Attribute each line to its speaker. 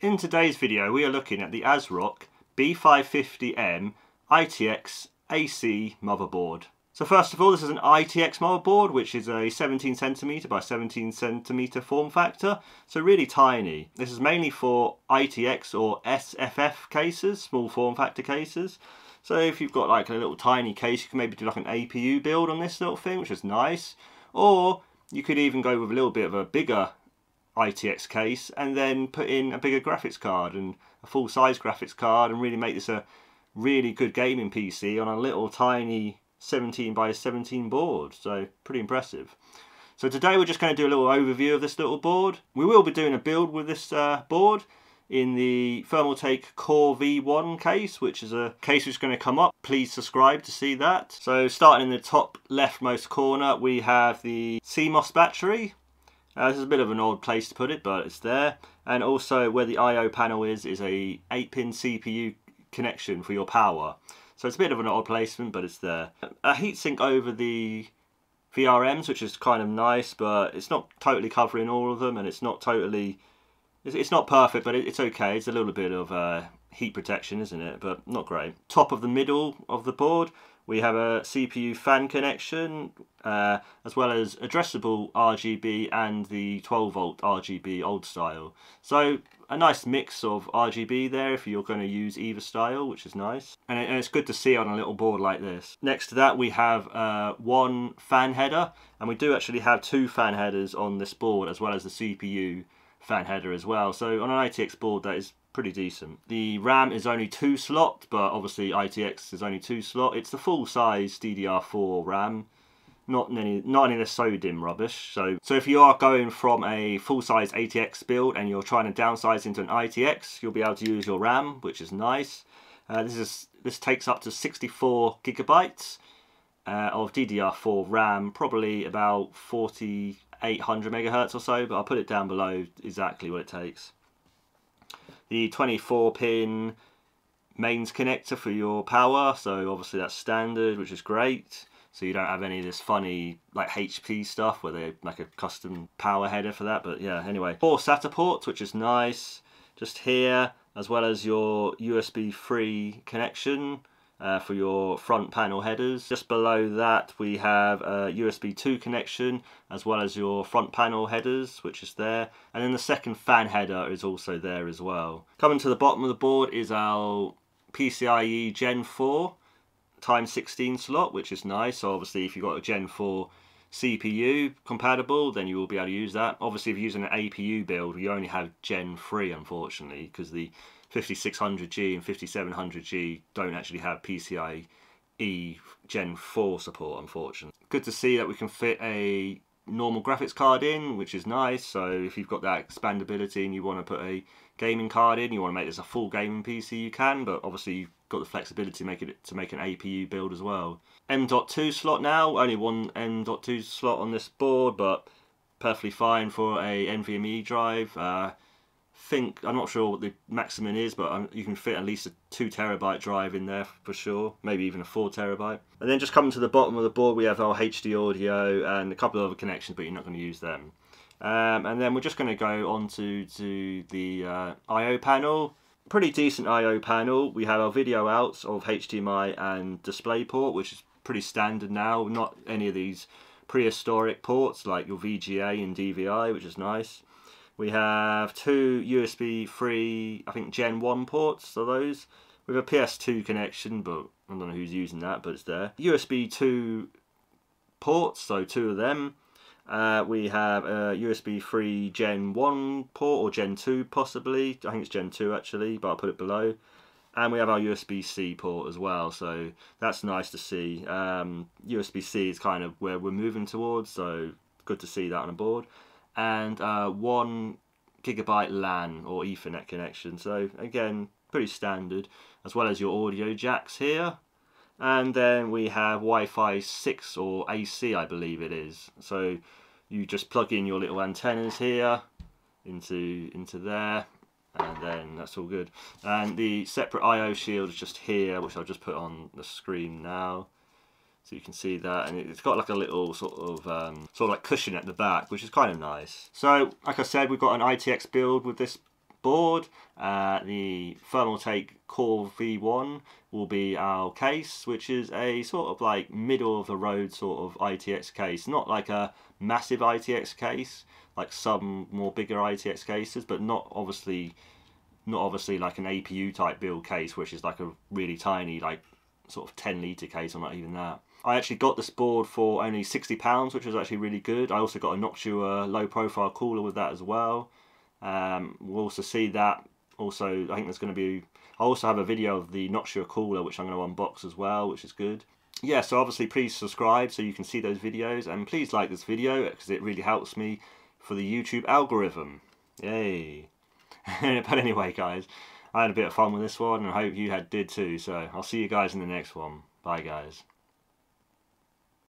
Speaker 1: In today's video we are looking at the ASRock B550M ITX AC motherboard. So first of all this is an ITX motherboard which is a 17cm by 17cm form factor, so really tiny. This is mainly for ITX or SFF cases, small form factor cases. So if you've got like a little tiny case you can maybe do like an APU build on this little thing which is nice. Or you could even go with a little bit of a bigger ITX case and then put in a bigger graphics card and a full size graphics card and really make this a really good gaming PC on a little tiny 17 by 17 board. So pretty impressive. So today we're just going to do a little overview of this little board. We will be doing a build with this uh, board in the Thermaltake Core V1 case, which is a case which is going to come up. Please subscribe to see that. So starting in the top leftmost corner, we have the CMOS battery. Uh, this is a bit of an odd place to put it, but it's there. And also where the I.O. panel is, is a 8-pin CPU connection for your power. So it's a bit of an odd placement, but it's there. A heatsink over the VRMs, which is kind of nice, but it's not totally covering all of them, and it's not totally it's, not perfect, but it's okay. It's a little bit of uh, heat protection, isn't it? But not great. Top of the middle of the board, we have a CPU fan connection, uh, as well as addressable RGB and the 12 volt RGB old style. So a nice mix of RGB there if you're going to use either style, which is nice. And, it's good to see on a little board like this. Next to that we have uh, one fan header, and we do actually have two fan headers on this board as well as the CPU fan header as well. So on an ITX board that is pretty decent. The RAM is only two slot, but obviously ITX is only two slot. It's the full size DDR4 RAM, not any not any of the SO-DIMM rubbish. So so if you are going from a full size ATX build and you're trying to downsize into an ITX, you'll be able to use your RAM, which is nice. Uh, this is this takes up to 64 gigabytes uh, of DDR4 RAM, probably about 40 800 megahertz or so, but I'll put it down below exactly what it takes. The 24 pin mains connector for your power, so obviously that's standard, which is great. So you don't have any of this funny like HP stuff where they like a custom power header for that. But yeah, anyway, four SATA ports, which is nice. Just here, as well as your USB 3 connection uh, for your front panel headers. Just below that we have a USB 2 connection as well as your front panel headers which is there and then the second fan header is also there as well. Coming to the bottom of the board is our PCIe Gen 4 times 16 slot which is nice so obviously if you've got a Gen 4 CPU compatible then you will be able to use that. Obviously if you're using an APU build you only have Gen 3 unfortunately because the 5600G and 5700G don't actually have PCIe Gen 4 support, unfortunately. Good to see that we can fit a normal graphics card in, which is nice. So if you've got that expandability and you want to put a gaming card in, you want to make this a full gaming PC, you can. But obviously you've got the flexibility to make it to make an APU build as well. M.2 slot now, only one M.2 slot on this board, but perfectly fine for a NVMe drive. Uh, think I'm not sure what the maximum is, but um, you can fit at least a two terabyte drive in there for sure, maybe even a four terabyte. And then just coming to the bottom of the board, we have our HD audio and a couple of other connections, but you're not going to use them. Um, and then we're just going to go on to, to the uh, I/O panel. Pretty decent I/O panel. We have our video outs of HDMI and DisplayPort, which is pretty standard now. Not any of these prehistoric ports like your VGA and DVI, which is nice. We have two USB 3, I think Gen 1 ports are those, with a PS2 connection, but I don't know who's using that, but it's there. USB 2 ports, so two of them. Uh, we have a USB 3 Gen 1 port, or Gen 2 possibly. I think it's Gen 2 actually, but I'll put it below. And we have our USB-C port as well, so that's nice to see. Um, USB-C is kind of where we're moving towards, so good to see that on a board and uh, one gigabyte LAN or Ethernet connection. So again, pretty standard, as well as your audio jacks here. And then we have Wi-Fi 6 or AC, I believe it is. So you just plug in your little antennas here into into there, and then that's all good. And the separate I/O shield is just here, which I'll just put on the screen now. So you can see that, and it's got like a little sort of um, sort of like cushion at the back, which is kind of nice. So, like I said, we've got an ITX build with this board. Uh, the Thermaltake Core V1 will be our case, which is a sort of like middle of the road sort of ITX case. Not like a massive ITX case, like some more bigger ITX cases, but not obviously not obviously like an APU type build case, which is like a really tiny, like sort of 10 litre case or not even that. I actually got this board for only £60, which was actually really good. I also got a Noctua low profile cooler with that as well. Um, we'll also see that. Also, I think there's going to be. I also have a video of the Noctua cooler, which I'm going to unbox as well, which is good. Yeah, so obviously, please subscribe so you can see those videos, and please like this video because it really helps me for the YouTube algorithm. Yay! but anyway, guys, I had a bit of fun with this one, and I hope you had did too. So I'll see you guys in the next one. Bye, guys.